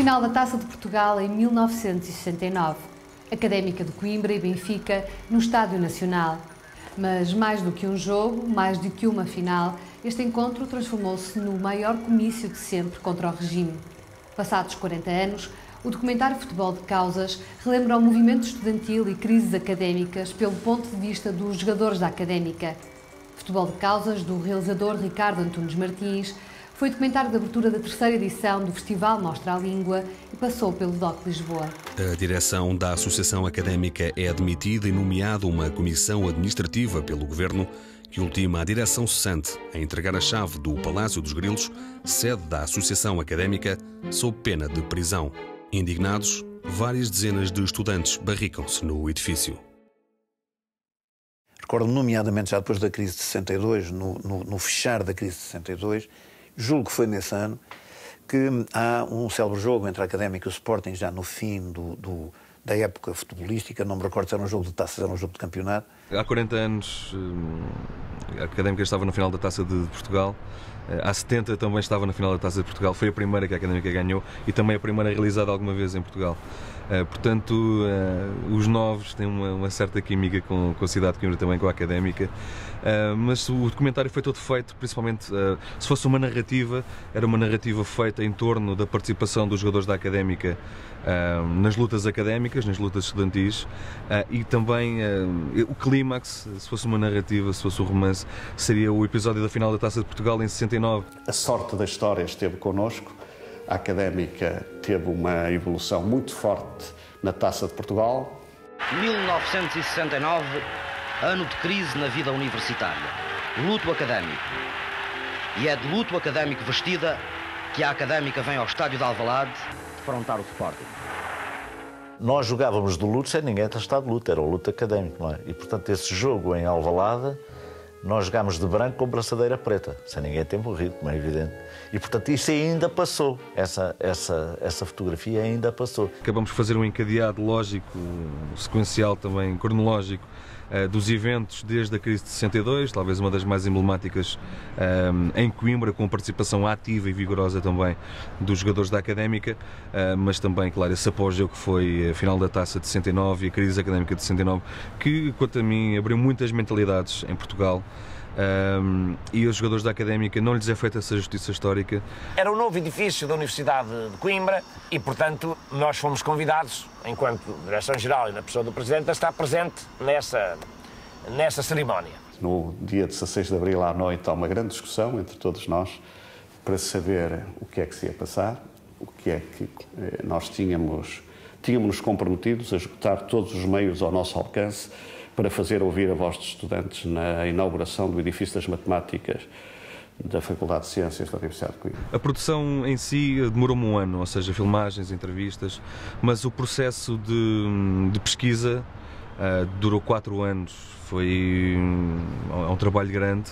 final da Taça de Portugal em 1969. Académica de Coimbra e Benfica no Estádio Nacional. Mas mais do que um jogo, mais do que uma final, este encontro transformou-se no maior comício de sempre contra o regime. Passados 40 anos, o documentário Futebol de Causas relembra o movimento estudantil e crises académicas pelo ponto de vista dos jogadores da académica. Futebol de Causas, do realizador Ricardo Antunes Martins, foi documentário de abertura da terceira edição do Festival Mostra a Língua e passou pelo DOC Lisboa. A direção da Associação Académica é admitida e nomeada uma comissão administrativa pelo Governo que ultima a direção cessante a entregar a chave do Palácio dos Grilos, sede da Associação Académica, sob pena de prisão. Indignados, várias dezenas de estudantes barricam-se no edifício. Recordo nomeadamente já depois da crise de 62, no, no, no fechar da crise de 62, julgo que foi nesse ano, que há um célebre jogo entre a Académica e o Sporting, já no fim do, do, da época futebolística, não me recordo se era um jogo de taça, era um jogo de campeonato. Há 40 anos hum, a Académica estava na final da Taça de Portugal, eh, há 70 também estava na final da Taça de Portugal, foi a primeira que a Académica ganhou e também a primeira realizada alguma vez em Portugal. Uh, portanto, uh, os novos têm uma, uma certa química com, com, a cidade de Coimbra, também com a académica. Uh, mas o documentário foi todo feito, principalmente se fosse uma narrativa, era uma narrativa feita em torno da participação dos jogadores da académica nas lutas académicas, nas lutas estudantis e também o clímax, se fosse uma narrativa, se fosse um romance, seria o episódio da final da Taça de Portugal em 69. A sorte da história esteve connosco a académica teve uma evolução muito forte na Taça de Portugal. 1969, ano de crise na vida universitária. Luto académico. E é de luto académico vestida que a académica vem ao estádio de Alvalade defrontar o Sporting. Nós jogávamos de luto sem ninguém estar de luto, era o luto académico, não é? E portanto esse jogo em Alvalade nós jogámos de branco com braçadeira preta, sem ninguém ter morrido, como é evidente. E, portanto, isso ainda passou. Essa, essa, essa fotografia ainda passou. Acabamos de fazer um encadeado lógico, sequencial também, cronológico, uh, dos eventos desde a crise de 62, talvez uma das mais emblemáticas eh, em Coimbra, com participação ativa e vigorosa também dos jogadores da Académica, uh, mas também, claro, esse apogeu que foi a final da Taça de 69 e a crise académica de 69, que, quanto a mim, abriu muitas mentalidades em Portugal. Um, e os jogadores da Académica não lhes é feita essa justiça histórica. Era o novo edifício da Universidade de Coimbra e, portanto, nós fomos convidados, enquanto Direção-Geral e na pessoa do Presidente, a estar presente nessa, nessa cerimónia. No dia 16 de abril à noite há uma grande discussão entre todos nós para saber o que é que se ia passar, o que é que eh, nós tínhamos, tínhamos nos comprometidos a esgotar todos os meios ao nosso alcance para fazer ouvir a voz dos estudantes na inauguração do edifício das matemáticas da Faculdade de Ciências da Universidade de Coimbra. A produção em si demorou-me um ano, ou seja, filmagens, entrevistas, mas o processo de, de pesquisa uh, durou quatro anos. Foi um, é um trabalho grande,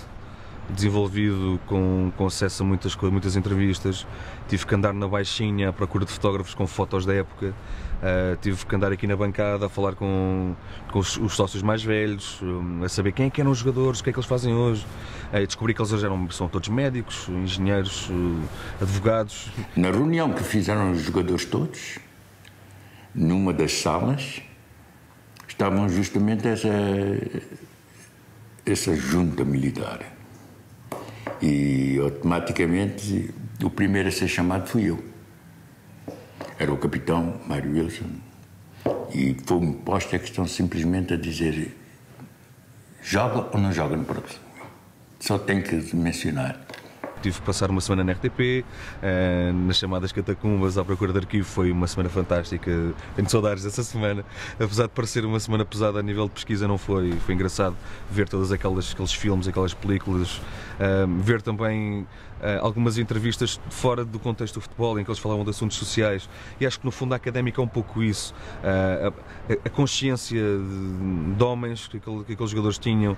desenvolvido com, com acesso a muitas, muitas entrevistas. Tive que andar na baixinha à procura de fotógrafos com fotos da época. Uh, tive que andar aqui na bancada a falar com, com os, os sócios mais velhos, um, a saber quem é que eram os jogadores, o que é que eles fazem hoje. Uh, descobri que eles hoje eram, são todos médicos, engenheiros, uh, advogados. Na reunião que fizeram os jogadores todos, numa das salas, estavam justamente essa, essa junta militar. E automaticamente o primeiro a ser chamado fui eu era o capitão Mário Wilson, e foi-me posta a questão simplesmente a dizer joga ou não joga no próximo. Só tem que mencionar. Tive que passar uma semana na RTP, eh, nas chamadas catacumbas à procura de arquivo, foi uma semana fantástica. Tenho saudades dessa semana. Apesar de parecer uma semana pesada a nível de pesquisa, não foi. Foi engraçado ver todos aqueles, aqueles filmes, aquelas películas, eh, ver também uh, algumas entrevistas fora do contexto do futebol, em que eles falavam de assuntos sociais, e acho que no fundo a académica é um pouco isso. Uh, a, consciência de, homens que, aquele, que, aqueles jogadores tinham,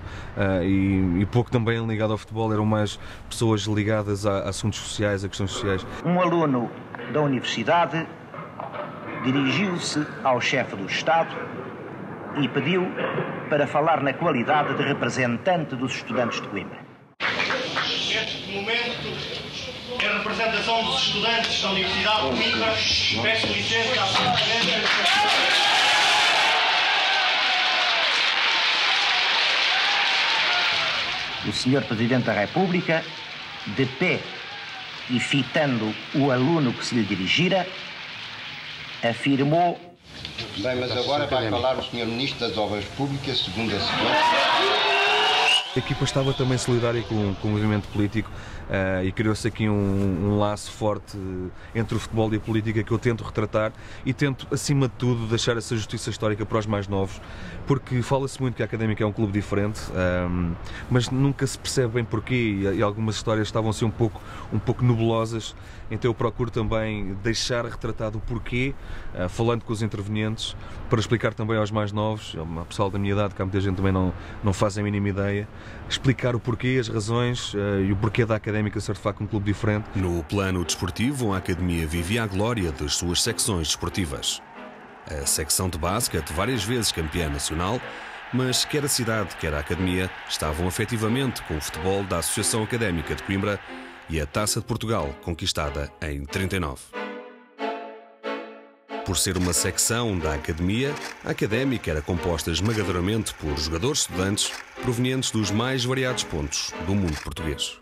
e, pouco também ligado ao futebol, eram mais pessoas ligadas a, a assuntos sociais, a questões sociais. Um aluno da universidade dirigiu-se ao chefe do Estado e pediu para falar na qualidade de representante dos estudantes de Coimbra. Este momento é em representação dos estudantes da Universidade de Coimbra, peço licença à presidência. O Sr. Presidente da República, de pé e fitando o aluno que se lhe dirigira, afirmou. Bem, mas agora vai falar o Sr. Ministro das Obras Públicas, segundo a sequência. A equipa estava também solidária com, com o movimento político uh, e criou-se aqui um, um, laço forte entre o futebol e a política que eu tento retratar e tento, acima de tudo, deixar essa justiça histórica para os mais novos, porque fala-se muito que a Académica é um clube diferente, um, ehm, mas nunca se percebe bem porquê e, algumas histórias estavam assim um pouco, um pouco nebulosas, então eu procuro também deixar retratado o porquê, uh, falando com os intervenientes, para explicar também aos mais novos, a pessoal da minha idade, que há muita gente também não, não faz a mínima ideia, explicar o porquê, as razões uh, e o porquê da Académica ser de facto um clube diferente. No plano desportivo, a Academia vivia a glória das suas secções desportivas. A secção de basquete, várias vezes campeã nacional, mas quer a cidade, quer a Academia estavam afetivamente com o futebol da Associação Académica de Coimbra e a Taça de Portugal, conquistada em 39. Por ser uma secção da academia, a académica era composta esmagadoramente por jogadores estudantes provenientes dos mais variados pontos do mundo português.